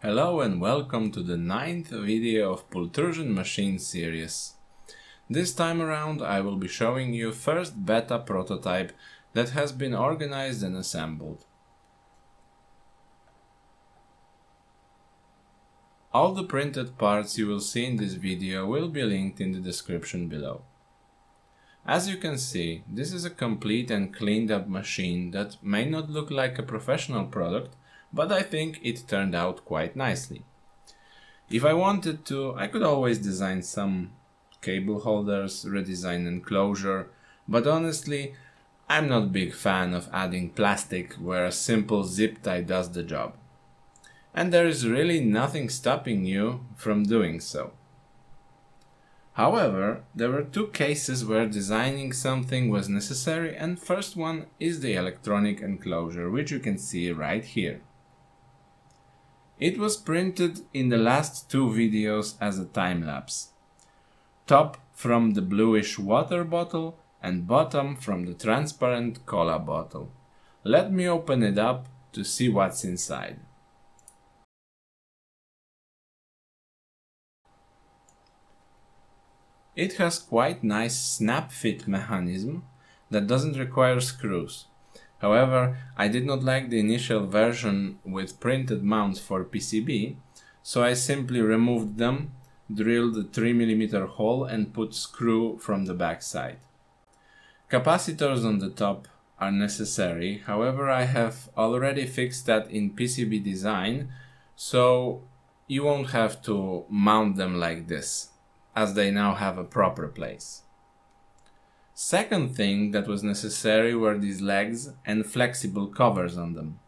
Hello and welcome to the ninth video of Pultrusion Machine series. This time around I will be showing you first beta prototype that has been organized and assembled. All the printed parts you will see in this video will be linked in the description below. As you can see, this is a complete and cleaned up machine that may not look like a professional product, but I think it turned out quite nicely. If I wanted to, I could always design some cable holders, redesign enclosure, but honestly, I'm not big fan of adding plastic where a simple zip tie does the job. And there is really nothing stopping you from doing so. However, there were two cases where designing something was necessary and first one is the electronic enclosure, which you can see right here. It was printed in the last two videos as a time-lapse. Top from the bluish water bottle and bottom from the transparent cola bottle. Let me open it up to see what's inside. It has quite nice snap fit mechanism that doesn't require screws. However, I did not like the initial version with printed mounts for PCB, so I simply removed them, drilled a 3mm hole and put screw from the back side. Capacitors on the top are necessary, however I have already fixed that in PCB design, so you won't have to mount them like this, as they now have a proper place. Second thing that was necessary were these legs and flexible covers on them.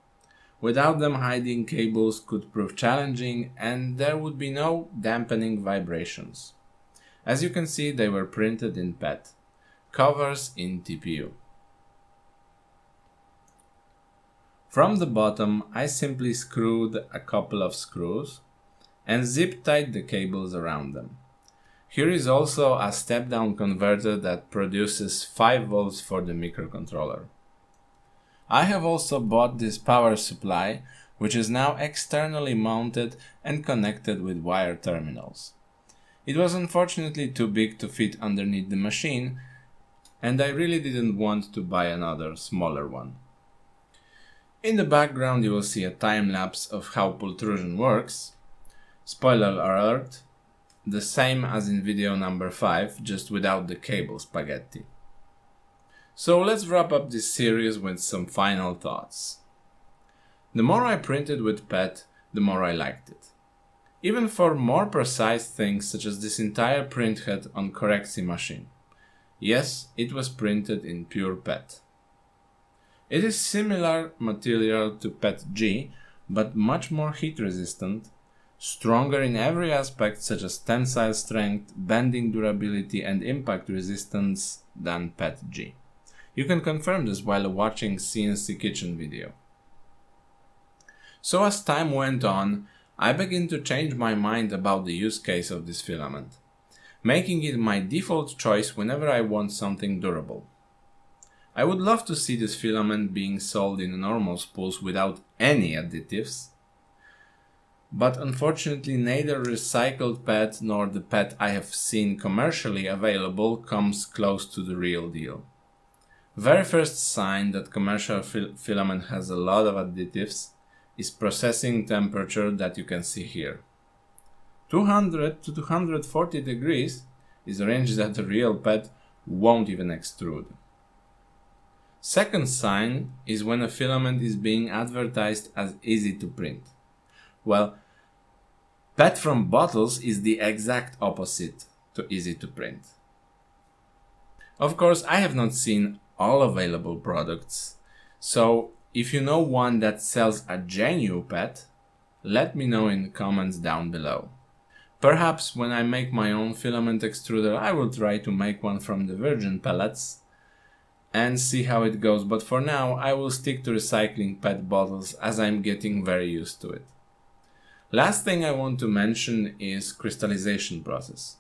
Without them hiding cables could prove challenging and there would be no dampening vibrations. As you can see they were printed in PET, covers in TPU. From the bottom I simply screwed a couple of screws and zip tied the cables around them. Here is also a step-down converter that produces 5 volts for the microcontroller. I have also bought this power supply, which is now externally mounted and connected with wire terminals. It was unfortunately too big to fit underneath the machine, and I really didn't want to buy another smaller one. In the background you will see a time lapse of how pultrusion works. Spoiler alert, the same as in video number 5, just without the cable spaghetti. So let's wrap up this series with some final thoughts. The more I printed with PET, the more I liked it. Even for more precise things such as this entire printhead on CoreXY machine. Yes, it was printed in pure PET. It is similar material to PETG, but much more heat resistant stronger in every aspect such as tensile strength, bending durability and impact resistance than PETG. You can confirm this while watching CNC Kitchen video. So as time went on, I began to change my mind about the use case of this filament, making it my default choice whenever I want something durable. I would love to see this filament being sold in normal spools without any additives, but unfortunately neither recycled PET nor the PET I have seen commercially available comes close to the real deal. Very first sign that commercial fil filament has a lot of additives is processing temperature that you can see here. 200 to 240 degrees is a range that the real PET won't even extrude. Second sign is when a filament is being advertised as easy to print. Well, PET from bottles is the exact opposite to easy to print. Of course, I have not seen all available products, so if you know one that sells a genuine PET, let me know in the comments down below. Perhaps when I make my own filament extruder, I will try to make one from the virgin pellets and see how it goes, but for now I will stick to recycling PET bottles as I'm getting very used to it. Last thing I want to mention is crystallization process.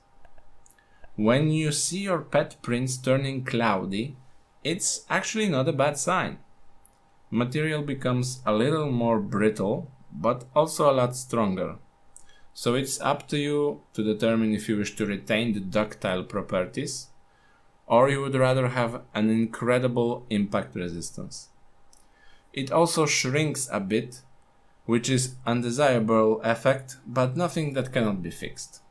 When you see your PET prints turning cloudy, it's actually not a bad sign. Material becomes a little more brittle, but also a lot stronger. So it's up to you to determine if you wish to retain the ductile properties or you would rather have an incredible impact resistance. It also shrinks a bit, which is undesirable effect, but nothing that cannot be fixed.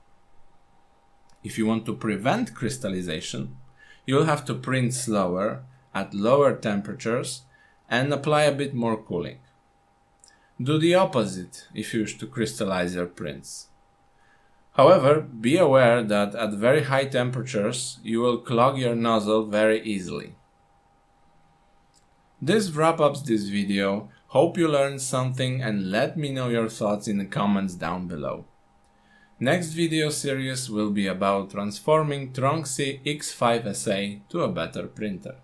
If you want to prevent crystallization, you'll have to print slower at lower temperatures and apply a bit more cooling. Do the opposite if you wish to crystallize your prints. However, be aware that at very high temperatures you will clog your nozzle very easily. This wraps up this video. Hope you learned something and let me know your thoughts in the comments down below. Next video series will be about transforming Tronxy X5SA to a better printer.